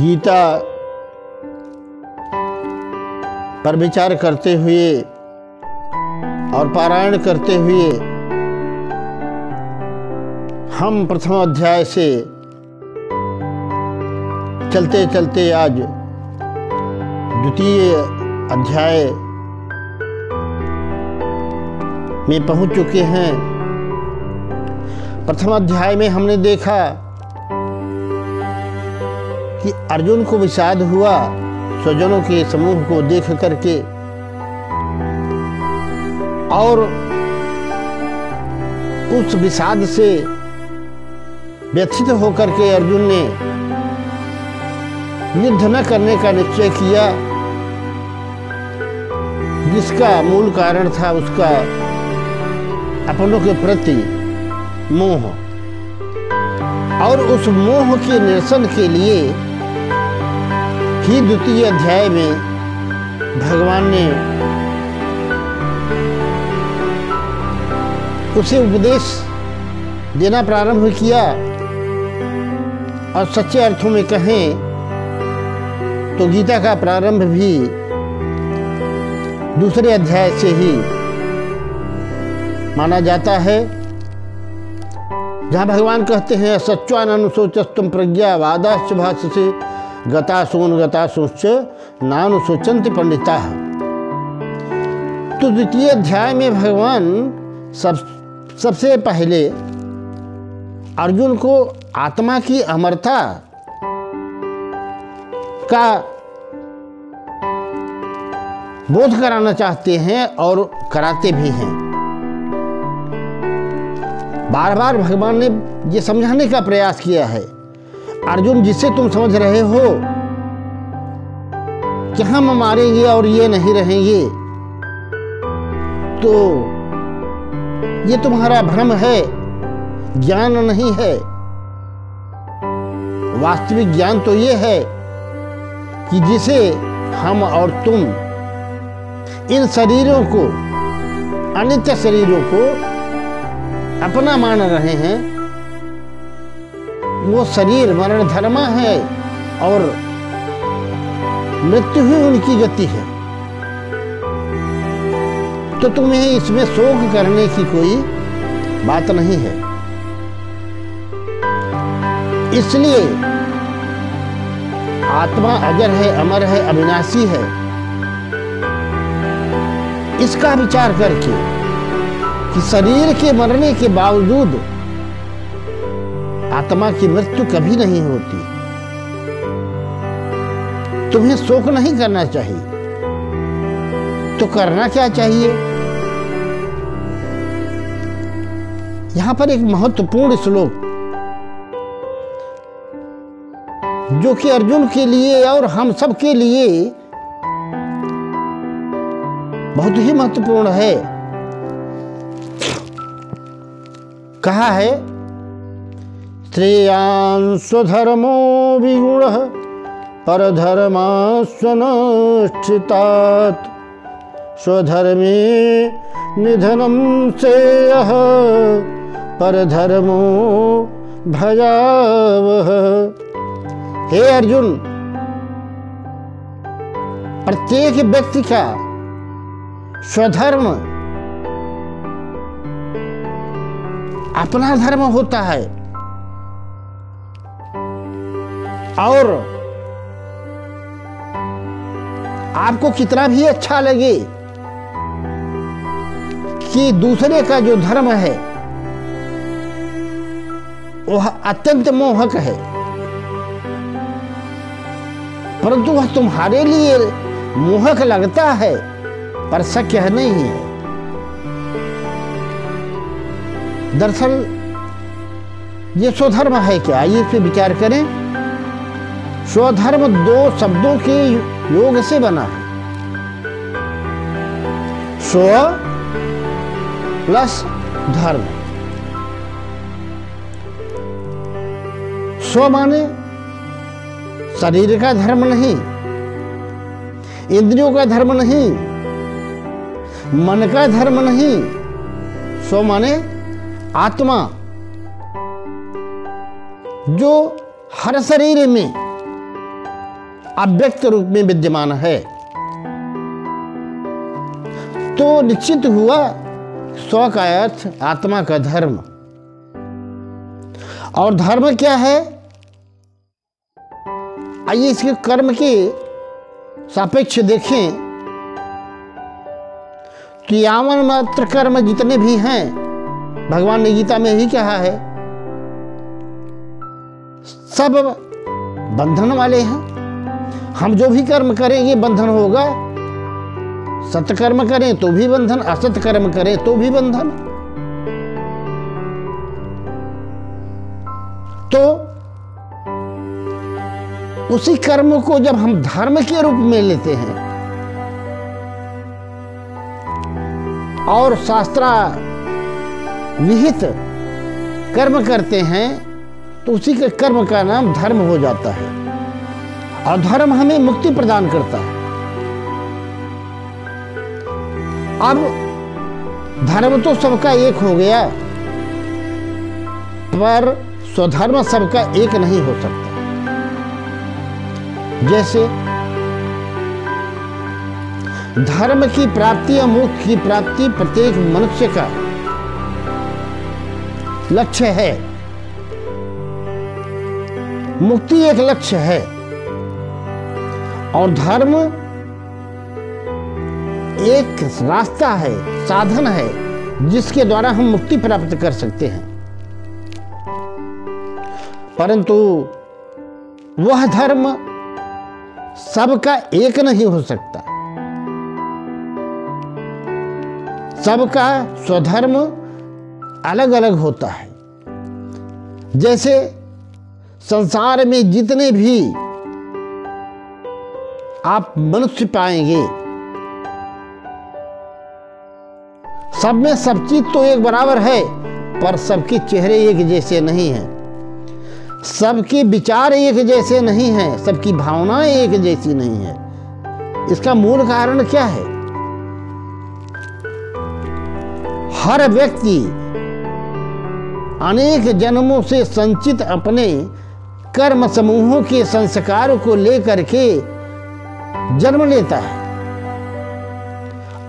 गीता पर विचार करते हुए और पारायण करते हुए हम प्रथम अध्याय से चलते चलते आज द्वितीय अध्याय में पहुँच चुके हैं। प्रथम अध्याय में हमने देखा कि अर्जुन को विषाद हुआ, स्वजनों के समूह को देख करके। और उस विषाद से व्यथित होकर के अर्जुन ने युद्ध न करने का निश्चय किया, जिसका मूल कारण था उसका अपनों के प्रति मोह। और उस मोह के निरसन के लिए ही द्वितीय अध्याय में भगवान ने उसे उपदेश देना प्रारंभ किया और सच्चे अर्थों में कहें तो गीता का प्रारंभ भी दूसरे अध्याय से ही माना जाता है। जहाँ भगवान कहते हैं सच्चानुशोचस्तुम प्रज्ञा वादाश्च भाष्य से गतासून गतासूच नानुशोचंत पंडिता। तो द्वितीय अध्याय में भगवान सब, सबसे पहले अर्जुन को आत्मा की अमरता का बोध कराना चाहते हैं और कराते भी हैं। बार बार भगवान ने ये समझाने का प्रयास किया है अर्जुन, जिसे तुम समझ रहे हो, कि हम मारेंगे और ये नहीं रहेंगे तो ये तुम्हारा भ्रम है, ज्ञान नहीं है। वास्तविक ज्ञान तो ये है कि जिसे हम और तुम इन शरीरों को, अनित्य शरीरों को अपना मान रहे हैं वो शरीर मरण धर्मा है और मृत्यु ही उनकी गति है। तो तुम्हें इसमें शोक करने की कोई बात नहीं है। इसलिए आत्मा अजर है, अमर है, अविनाशी है। इसका विचार करके कि शरीर के मरने के बावजूद आत्मा की मृत्यु कभी नहीं होती। तुम्हें शोक नहीं करना चाहिए। तो करना क्या चाहिए? यहाँ पर एक महत्वपूर्ण श्लोक। जो कि अर्जुन के लिए और हम सब के लिए बहुत ही महत्वपूर्ण है। कहा है श्रेयान स्वधर्मो विगुण परधर्मा स्वनुष्ठितात स्वधर्मे निधनम श्रेय, परधर्मो भयावह। हे अर्जुन, प्रत्येक व्यक्ति का स्वधर्म अपना धर्म होता है। और आपको कितना भी अच्छा लगे कि दूसरे का जो धर्म है, वह अत्यंत मोहक है। परंतु वह तुम्हारे लिए मोहक लगता है, पर शक्य नहीं है। दरअसल, ये स्वधर्म है क्या? इस पे विचार करें। स्वधर्म दो शब्दों के योग से बना है। स्व प्लस धर्म। स्व माने शरीर का धर्म नहीं, इंद्रियों का धर्म नहीं, मन का धर्म नहीं। स्व माने आत्मा, जो हर शरीर में अव्यक्त रूप में विद्यमान है। तो निश्चित हुआ स्व का अर्थ आत्मा का धर्म। और धर्म क्या है? आइए इसके कर्म के सापेक्ष देखें। तो यावन मात्र कर्म जितने भी हैं, भगवान ने गीता में ही कहा है, सब बंधन वाले हैं। हम जो भी कर्म करें, ये बंधन होगा। सत्कर्म करें तो भी बंधन। असत कर्म करें तो भी बंधन। तो उसी कर्म को जब हम धर्म के रूप में लेते हैं, और शास्त्रा विहित कर्म करते हैं तो उसी के कर्म का नाम धर्म हो जाता है। और धर्म हमें मुक्ति प्रदान करता है। अब धर्म तो सबका एक हो गया पर स्वधर्म सबका एक नहीं हो सकता। जैसे धर्म की प्राप्ति या मुक्ति की प्राप्ति प्रत्येक मनुष्य का लक्ष्य है। मुक्ति एक लक्ष्य है। और धर्म एक रास्ता है, साधन है, जिसके द्वारा हम मुक्ति प्राप्त कर सकते हैं। परंतु वह धर्म सबका एक नहीं हो सकता। सबका स्वधर्म अलग अलग होता है। जैसे संसार में जितने भी आप मनुष्य पाएँगे। सब में सब चीज़ तो एक बराबर है, पर सबके चेहरे एक जैसे नहीं हैं। सबके विचार एक जैसे नहीं हैं, सबकी भावनाएँ एक जैसी नहीं है। इसका मूल कारण क्या है? हर व्यक्ति अनेक जन्मों से संचित अपने कर्म समूहों के संस्कार को लेकर के जन्म लेता है।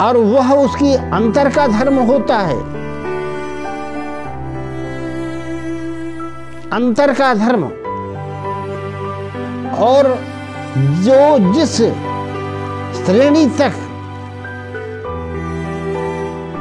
और वह उसकी अंतर का धर्म होता है। अंतर का धर्म। और जो जिस श्रेणी तक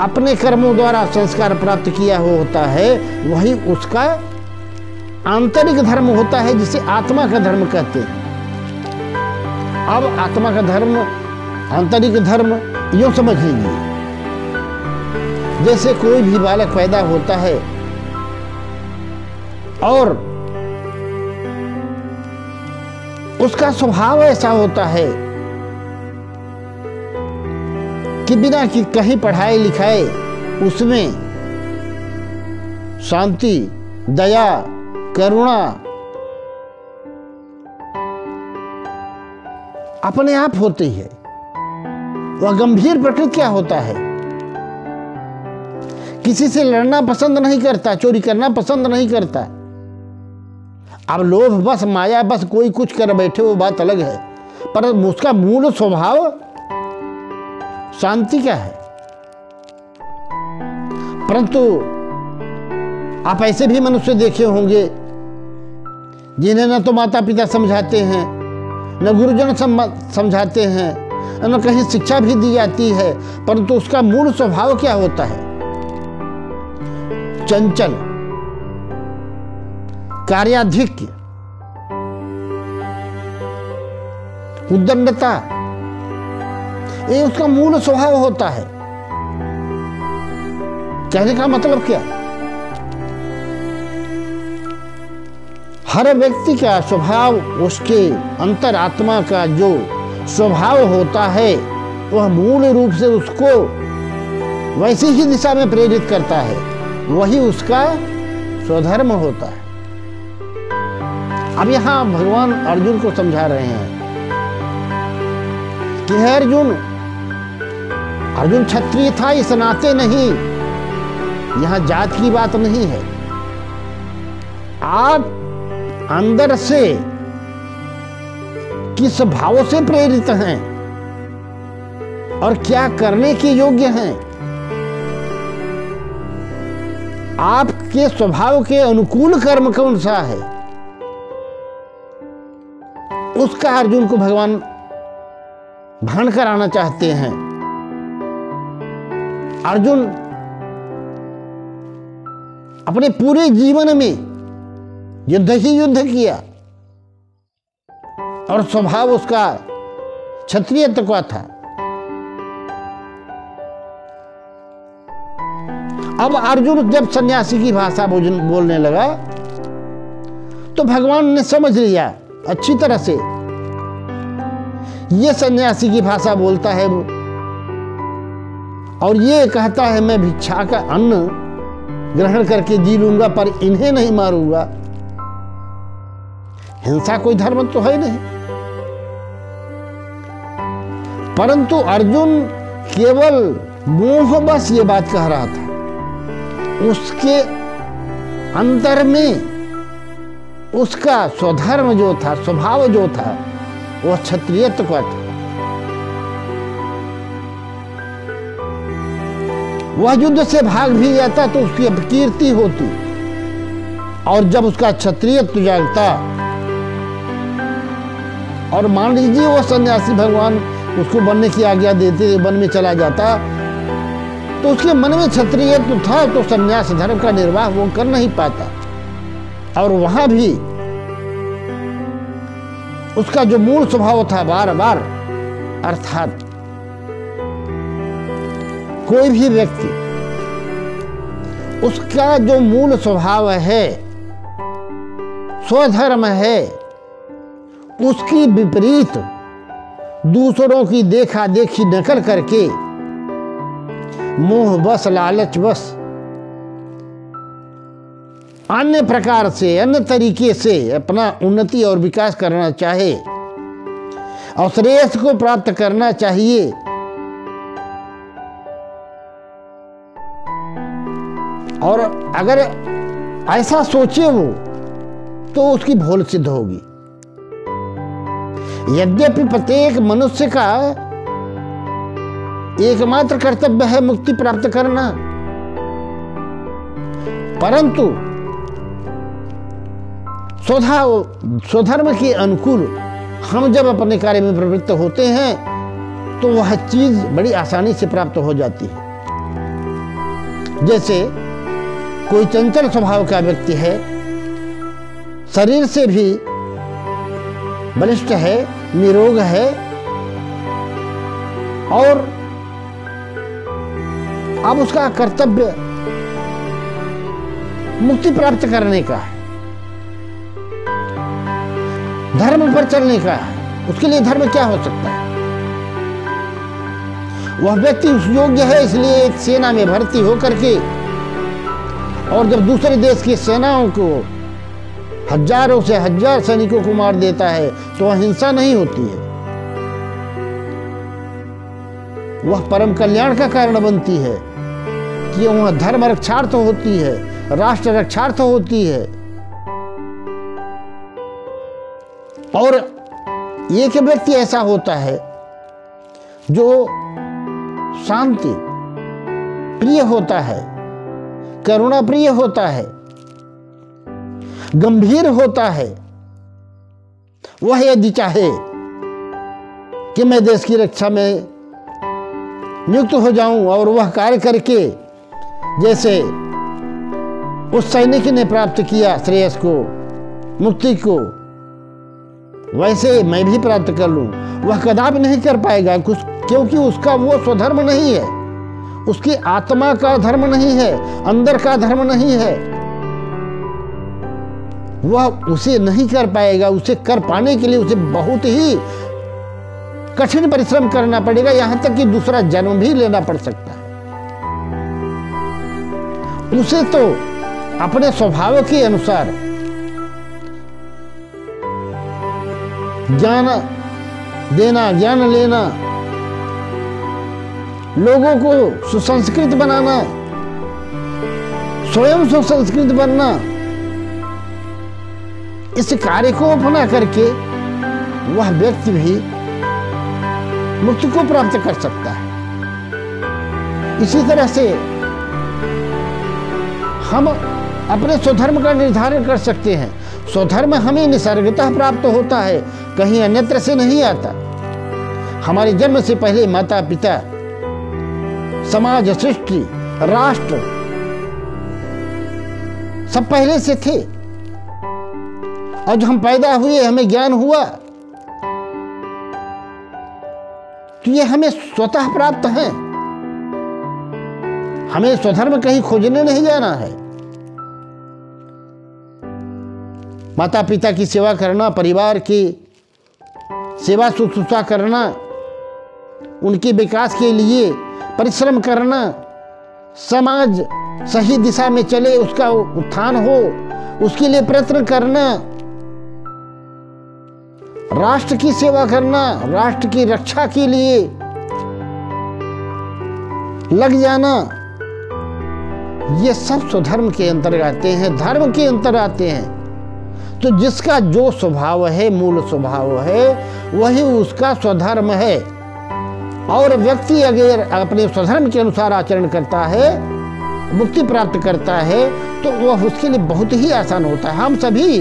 अपने कर्मों द्वारा संस्कार प्राप्त किया हो होता है, वही उसका आंतरिक धर्म होता है, जिसे आत्मा का धर्म कहते हैं। अब आत्मा का धर्म, आंतरिक धर्म, यूँ समझ लीजिए जैसे कोई भी बालक पैदा होता है, और उसका स्वभाव ऐसा होता है कि बिना कि कहीं पढ़ाई लिखाए उसमें शांति, दया, करुणा अपने आप होती है। वह गंभीर प्रकृति क्या होता है? किसी से लड़ना पसंद नहीं करता, चोरी करना पसंद नहीं करता। अब लोभ, बस, माया, बस, कोई कुछ कर बैठे, वो बात अलग है। पर उसका मूल स्वभाव शांति क्या है। परंतु आप ऐसे भी मनुष्य देखे होंगे, जिन्हें न तो माता पिता समझाते हैं न गुरुजन समझाते हैं, न कहीं शिक्षा भी दी जाती है, परंतु उसका मूल स्वभाव क्या होता है? चंचल। कार्याधिक्य उद्दंडता। ये उसका मूल स्वभाव होता है। कहने का मतलब क्या? हर व्यक्ति का स्वभाव, उसके अंतरात्मा का जो स्वभाव होता है, वह मूल रूप से उसको वैसी ही दिशा में प्रेरित करता है। वही उसका स्वधर्म होता है। अब यहाँ भगवान अर्जुन को समझा रहे हैं कि है अर्जुन अर्जुन क्षत्रिय था इस नाते नहीं। यहाँ जात की बात नहीं है। आप अंदर से किस भाव से प्रेरित हैं और क्या करने के योग्य हैं? आपके स्वभाव के अनुकूल कर्म कौन सा है? उसका अर्जुन को भगवान भान कराना चाहते हैं। अर्जुन, अपने पूरे जीवन में युद्ध ही युद्ध किया। और स्वभाव उसका क्षत्रियत्व का था। अब अर्जुन जब सन्यासी की भाषा बोलने लगा तो भगवान ने समझ लिया अच्छी तरह से। ये सन्यासी की भाषा बोलता है और ये कहता है, मैं भिक्षा का अन्न ग्रहण करके जी लूँगा, पर इन्हें नहीं मारूँगा। हिंसा कोई धर्म तो है नहीं। परंतु अर्जुन केवल मोह बस ये बात कह रहा था। उसके अंतर में उसका स्वधर्म जो था, स्वभाव जो था वह क्षत्रियत्व का था। वह युद्ध से भाग भी जाता तो उसकी अपकीर्ति होती। और जब उसका क्षत्रियत्व जागता और मान लीजिए वह सन्यासी भगवान उसको बनने की आज्ञा देते, वन में चला जाता तो उसके मन में क्षत्रियत्व था तो सन्यास धर्म का निर्वाह वो कर नहीं पाता। और वहाँ भी उसका जो मूल स्वभाव था बार बार अर्थात कोई भी व्यक्ति उसका जो मूल स्वभाव है, स्वधर्म है उसकी विपरीत दूसरों की देखा देखी नकल करके मोह बस, लालच बस। अन्य प्रकार से, अन्य तरीके से अपना उन्नति और विकास करना चाहे और श्रेयस को प्राप्त करना चाहिए। और अगर ऐसा सोचे वो तो उसकी भूल सिद्ध होगी। यद्यपि प्रत्येक मनुष्य का एकमात्र कर्तव्य है मुक्ति प्राप्त करना। परंतु स्वधा, स्वधर्म के अनुकूल हम जब अपने कार्य में प्रवृत्त होते हैं तो वह चीज़ बड़ी आसानी से प्राप्त हो जाती है। जैसे कोई चंचल स्वभाव का व्यक्ति है, शरीर से भी बलिष्ठ है निरोग है और अब उसका कर्तव्य मुक्ति प्राप्त करने का है। धर्म पर चलने का है। उसके लिए धर्म क्या हो सकता है? वह व्यक्ति उस योग्य है, इसलिए एक सेना में भर्ती होकर के और जब दूसरे देश की सेनाओं को हज़ारों से हज़ार सैनिकों को मार देता है तो वह हिंसा नहीं होती है। वह परम कल्याण का कारण बनती है। कि वह धर्म रक्षार्थ होती है, राष्ट्र रक्षार्थ होती है। और एक व्यक्ति ऐसा होता है, जो शांति प्रिय होता है, करुणा प्रिय होता है गंभीर होता है। वह यदि चाहे कि मैं देश की रक्षा में नियुक्त हो जाऊँ और वह कार्य करके जैसे उस सैनिक ने प्राप्त किया श्रेयस को, मुक्ति को, वैसे मैं भी प्राप्त कर लूँ। वह कदापि नहीं कर पाएगा, कुछ क्योंकि उसका वो स्वधर्म नहीं है। उसकी आत्मा का धर्म नहीं है, अंदर का धर्म नहीं है। वह उसे नहीं कर पाएगा। उसे कर पाने के लिए उसे बहुत ही कठिन परिश्रम करना पड़ेगा। यहाँ तक कि दूसरा जन्म भी लेना पड़ सकता है। उसे तो अपने स्वभाव के अनुसार ज्ञान देना, ज्ञान लेना, लोगों को सुसंस्कृत बनाना, स्वयं सुसंस्कृत बनना इस कार्य को अपना करके वह व्यक्ति भी मुक्ति को प्राप्त कर सकता है। इसी तरह से हम अपने स्वधर्म का निर्धारण कर सकते हैं। स्वधर्म हमें निसर्गतः प्राप्त होता है, कहीं अन्यत्र से नहीं आता। हमारे जन्म से पहले माता पिता समाज, सृष्टि, राष्ट्र सब पहले से थे। और जो हम पैदा हुए, हमें ज्ञान हुआ। तो ये हमें स्वतः प्राप्त है। हमें स्वधर्म कहीं खोजने नहीं जाना है। माता पिता की सेवा करना, परिवार की सेवा शुश्रूषा करना, उनके विकास के लिए परिश्रम करना, समाज सही दिशा में चले, उसका उत्थान हो, उसके लिए प्रयत्न करना राष्ट्र की सेवा करना, राष्ट्र की रक्षा के लिए लग जाना। ये सब स्वधर्म के अंतर्गत आते हैं, धर्म के अंतर आते हैं। तो जिसका जो स्वभाव है, मूल स्वभाव है, वही उसका स्वधर्म है। और व्यक्ति अगर अपने स्वधर्म के अनुसार आचरण करता है, मुक्ति प्राप्त करता है तो वह उसके लिए बहुत ही आसान होता है। हम सभी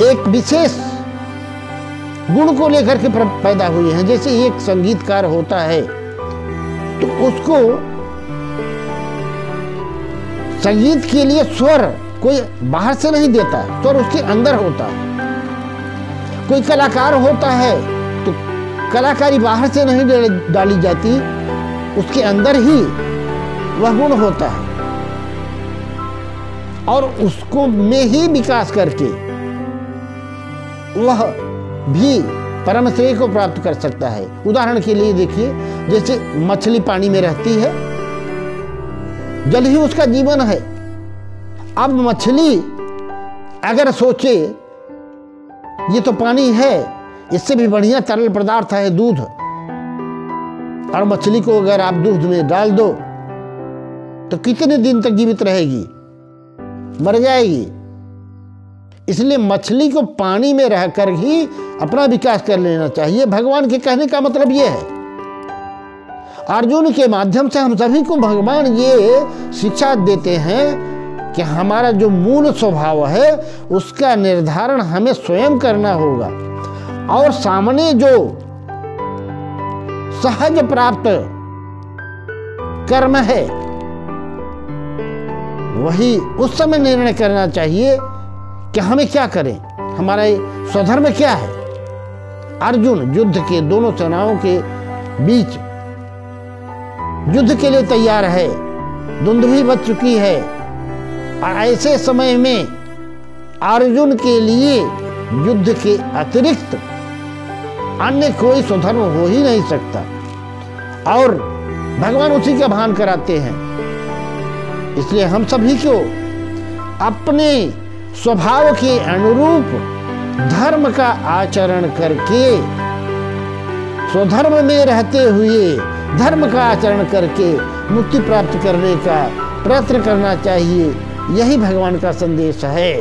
एक विशेष गुण को लेकर के पैदा हुए हैं। जैसे एक संगीतकार होता है तो उसको संगीत के लिए स्वर कोई बाहर से नहीं देता, स्वर उसके अंदर होता है। कोई कलाकार होता है तो कलाकारी बाहर से नहीं डाली जाती, उसके अंदर ही वह गुण होता है। और उसको में ही विकास करके वह भी परम श्रेय को प्राप्त कर सकता है। उदाहरण के लिए देखिए, जैसे मछली पानी में रहती है, जल ही उसका जीवन है। अब मछली अगर सोचे, ये तो पानी है, इससे भी बढ़िया तरल पदार्थ है दूध। और मछली को अगर आप दूध में डाल दो तो कितने दिन तक जीवित रहेगी? मर जाएगी। इसलिए मछली को पानी में रहकर ही अपना विकास कर लेना चाहिए। भगवान के कहने का मतलब यह है। अर्जुन के माध्यम से हम सभी को भगवान ये शिक्षा देते हैं कि हमारा जो मूल स्वभाव है, उसका निर्धारण हमें स्वयं करना होगा। और सामने जो सहज प्राप्त कर्म है, वही उस समय निर्णय करना चाहिए कि हमें क्या करें? हमारा स्वधर्म क्या है? अर्जुन युद्ध के दोनों सेनाओं के बीच युद्ध के लिए तैयार है। धुंध भी बच चुकी है। और ऐसे समय में अर्जुन के लिए युद्ध के अतिरिक्त अन्य कोई स्वधर्म हो ही नहीं सकता। और भगवान उसी का भान कराते हैं। इसलिए हम सभी को अपने स्वभाव के अनुरूप धर्म का आचरण करके, स्वधर्म में रहते हुए धर्म का आचरण करके मुक्ति प्राप्त करने का प्रयत्न करना चाहिए, यही भगवान का संदेश है।